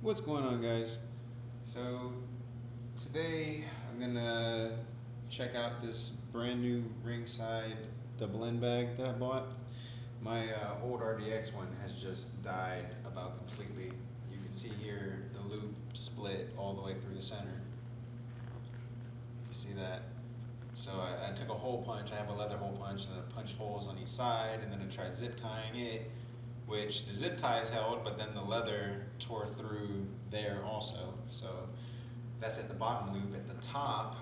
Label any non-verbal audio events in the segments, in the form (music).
What's going on guys? So today I'm gonna check out this brand new ringside double end bag that I bought. My uh, old RDX one has just died about completely. You can see here the loop split all the way through the center. You see that? So I, I took a hole punch, I have a leather hole punch and I punched holes on each side and then I tried zip tying it which the zip ties held, but then the leather tore through there also. So that's at the bottom loop. At the top,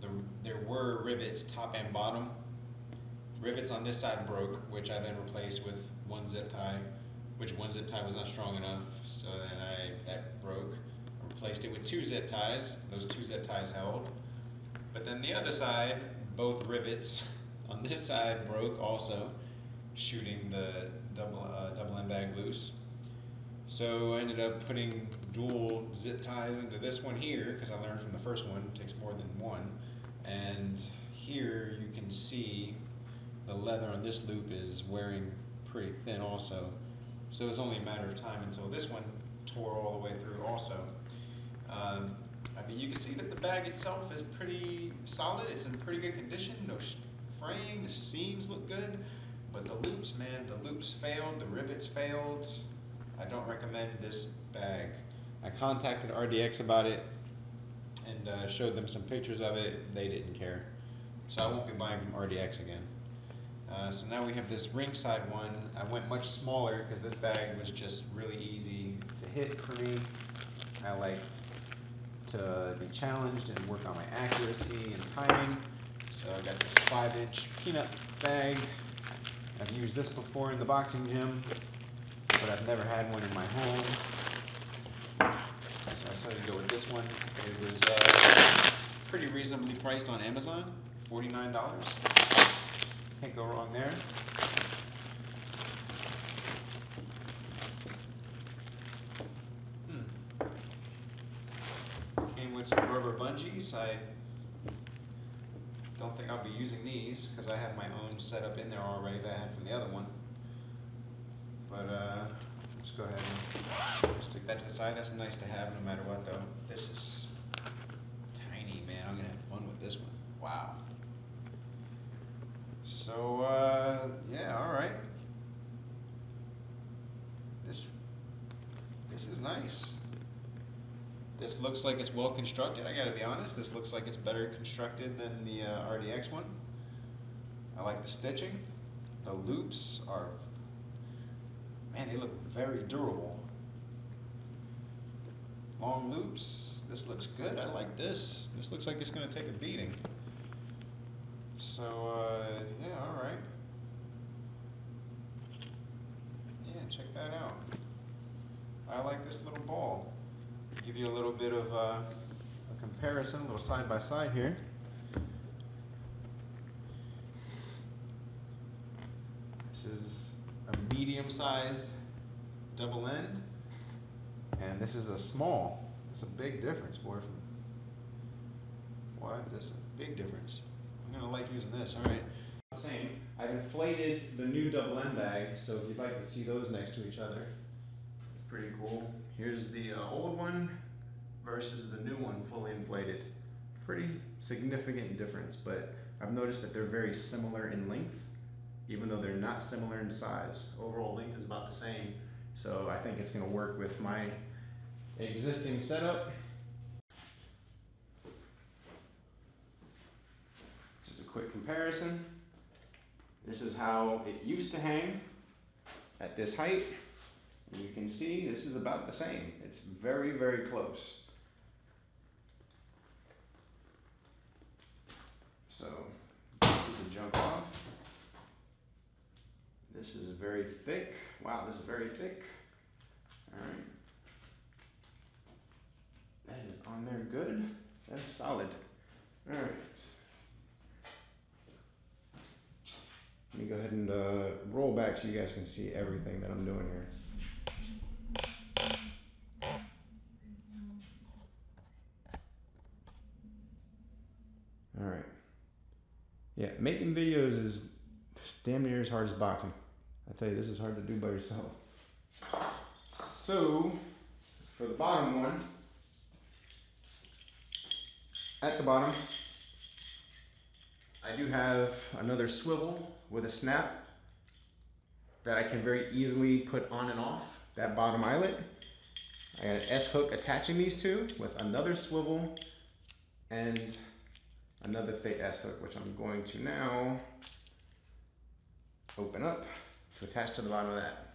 the, there were rivets, top and bottom. Rivets on this side broke, which I then replaced with one zip tie, which one zip tie was not strong enough, so then I that broke. I replaced it with two zip ties. Those two zip ties held. But then the other side, both rivets (laughs) on this side broke also shooting the double uh, double end bag loose. So I ended up putting dual zip ties into this one here because I learned from the first one it takes more than one. And here you can see the leather on this loop is wearing pretty thin also. So it's only a matter of time until this one tore all the way through also. Um, I mean, you can see that the bag itself is pretty solid. It's in pretty good condition. No fraying. The seams look good. But the loops, man, the loops failed, the rivets failed. I don't recommend this bag. I contacted RDX about it and uh, showed them some pictures of it. They didn't care. So I won't be buying from RDX again. Uh, so now we have this ringside one. I went much smaller because this bag was just really easy to hit for me. I like to be challenged and work on my accuracy and timing. So I got this five inch peanut bag. I've used this before in the boxing gym, but I've never had one in my home. So I decided to go with this one. It was uh, pretty reasonably priced on Amazon, $49. Can't go wrong there. Hmm. Came with some rubber bungees. I don't think I'll be using these because I have my own setup in there already that I had from the other one. But uh, let's go ahead and stick that to the side. That's nice to have no matter what though. This is tiny, man. I'm gonna have fun with this one. Wow. So uh, yeah, all right. This this is nice. This looks like it's well constructed, I gotta be honest. This looks like it's better constructed than the uh, RDX one. I like the stitching. The loops are, man, they look very durable. Long loops, this looks good. I like this. This looks like it's gonna take a beating. So, uh, yeah, all right. Yeah, check that out. I like this little ball give you a little bit of uh, a comparison, a little side by side here. This is a medium-sized double end, and this is a small. It's a big difference, boy. What? This a big difference. I'm gonna like using this. All right. Saying I've inflated the new double end bag, so if you'd like to see those next to each other, it's pretty cool. Here's the uh, old one versus the new one fully inflated. Pretty significant difference, but I've noticed that they're very similar in length, even though they're not similar in size. Overall length is about the same, so I think it's gonna work with my existing setup. Just a quick comparison. This is how it used to hang at this height. You can see this is about the same. It's very, very close. So piece of junk off. This is very thick. Wow, this is very thick. All right. That is on there good. That's solid. All right. Let me go ahead and uh, roll back so you guys can see everything that I'm doing here. Yeah, making videos is damn near as hard as boxing. I tell you, this is hard to do by yourself. So, for the bottom one, at the bottom, I do have another swivel with a snap that I can very easily put on and off that bottom eyelet. I got an S-hook attaching these two with another swivel and another thick S-hook, which I'm going to now open up to attach to the bottom of that.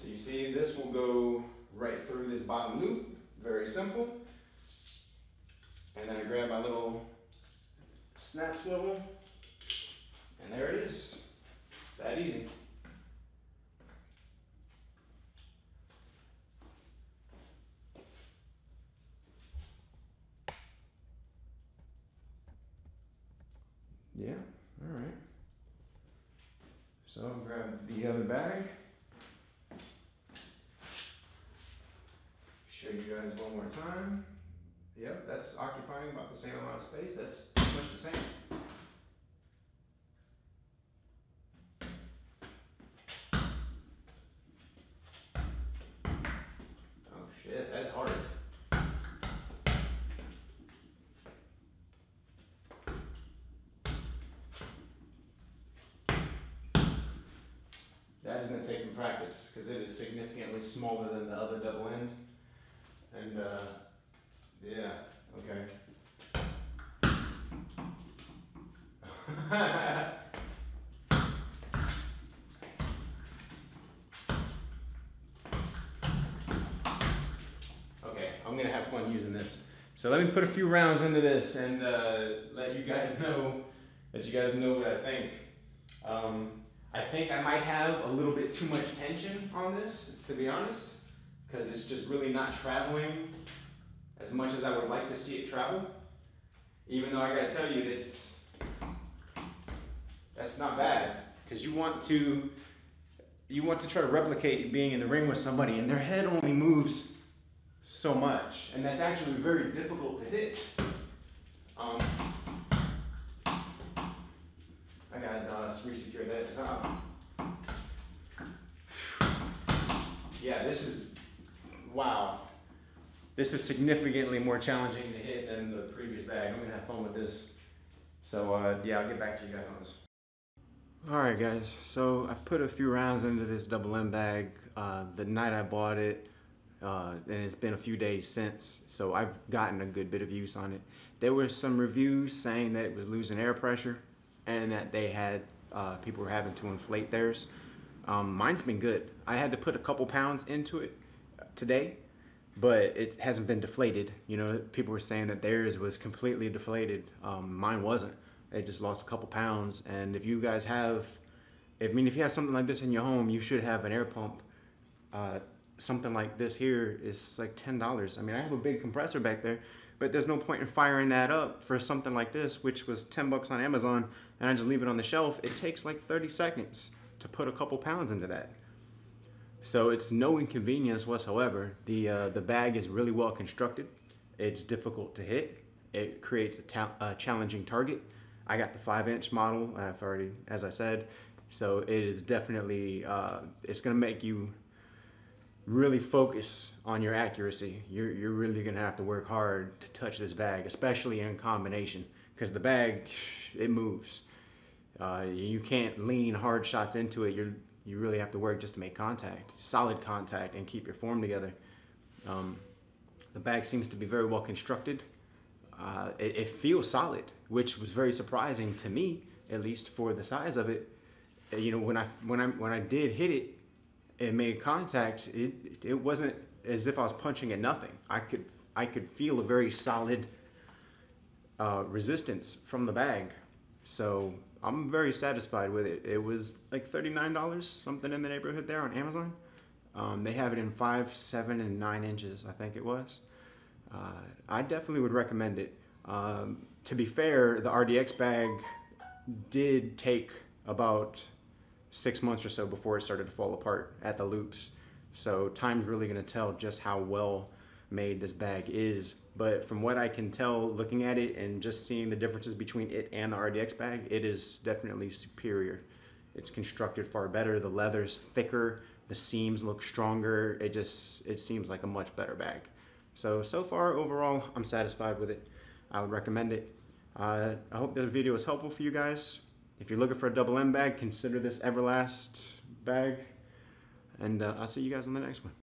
So you see this will go right through this bottom loop, very simple. And then I grab my little snap swivel, and there it is. It's that easy. Yeah, all right. So grab the other bag. Show you guys one more time. Yep, that's occupying about the same amount of space. That's pretty much the same. Oh shit, that is hard. That is gonna take some practice, because it is significantly smaller than the other double end. And uh, yeah, okay. (laughs) okay, I'm gonna have fun using this. So let me put a few rounds into this and uh, let you guys (laughs) know, let you guys know what I think. Um, I think I might have a little bit too much tension on this, to be honest, because it's just really not traveling as much as I would like to see it travel. Even though I gotta tell you, it's that's not bad because you want to you want to try to replicate being in the ring with somebody, and their head only moves so much, and that's actually very difficult to hit. Um, Gotta uh, resecure that top. Yeah, this is wow. This is significantly more challenging to hit than the previous bag. I'm gonna have fun with this. So uh, yeah, I'll get back to you guys on this. All right, guys. So I've put a few rounds into this double end bag uh, the night I bought it, uh, and it's been a few days since. So I've gotten a good bit of use on it. There were some reviews saying that it was losing air pressure, and that they had uh, people were having to inflate theirs. Um, mine's been good. I had to put a couple pounds into it today but it hasn't been deflated. You know, people were saying that theirs was completely deflated. Um, mine wasn't. It just lost a couple pounds. And if you guys have, I mean, if you have something like this in your home, you should have an air pump. Uh, something like this here is like ten dollars. I mean, I have a big compressor back there, but there's no point in firing that up for something like this, which was ten bucks on Amazon, and I just leave it on the shelf. It takes like 30 seconds to put a couple pounds into that. So it's no inconvenience whatsoever. The, uh, the bag is really well constructed. It's difficult to hit. It creates a, a challenging target. I got the five inch model, I've already, as I said. So it is definitely, uh, it's gonna make you really focus on your accuracy. You're, you're really gonna have to work hard to touch this bag, especially in combination, because the bag, it moves. Uh, you can't lean hard shots into it. You're you really have to work just to make contact, solid contact, and keep your form together. Um, the bag seems to be very well constructed. Uh, it, it, feels solid, which was very surprising to me, at least for the size of it. Uh, you know, when I when I when I did hit it and made contact, it it wasn't as if I was punching at nothing. I could I could feel a very solid uh, resistance from the bag. So I'm very satisfied with it. It was like $39, something in the neighborhood there on Amazon. Um, they have it in five, seven, and nine inches, I think it was. Uh, I definitely would recommend it. Um, to be fair, the RDX bag did take about six months or so before it started to fall apart at the loops. So time's really gonna tell just how well made this bag is but from what I can tell looking at it and just seeing the differences between it and the RDX bag, it is definitely superior. It's constructed far better. The leather's thicker. The seams look stronger. It just it seems like a much better bag. So so far overall, I'm satisfied with it. I would recommend it. Uh, I hope this video was helpful for you guys. If you're looking for a double end bag, consider this Everlast bag. And uh, I'll see you guys on the next one.